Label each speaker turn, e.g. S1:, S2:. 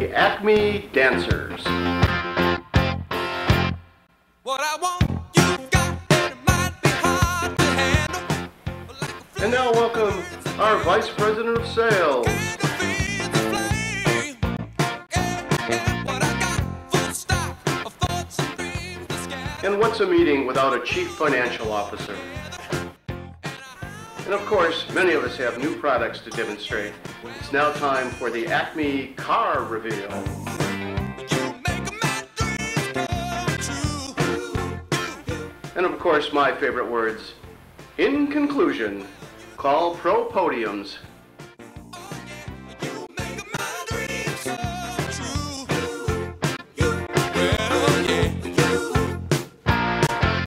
S1: The Acme Dancers.
S2: What I want, you got, and it might be hard to handle. Like
S1: And now welcome our Vice President of Sales,
S2: flame to feed the flame. Yeah, yeah, what I got, full stop, of thoughts and dreams to scatter.
S1: and what's a meeting without a Chief Financial Officer? And of course, many of us have new products to demonstrate. It's now time for the Acme Car Reveal. And of course, my favorite words. In conclusion, call Pro Podiums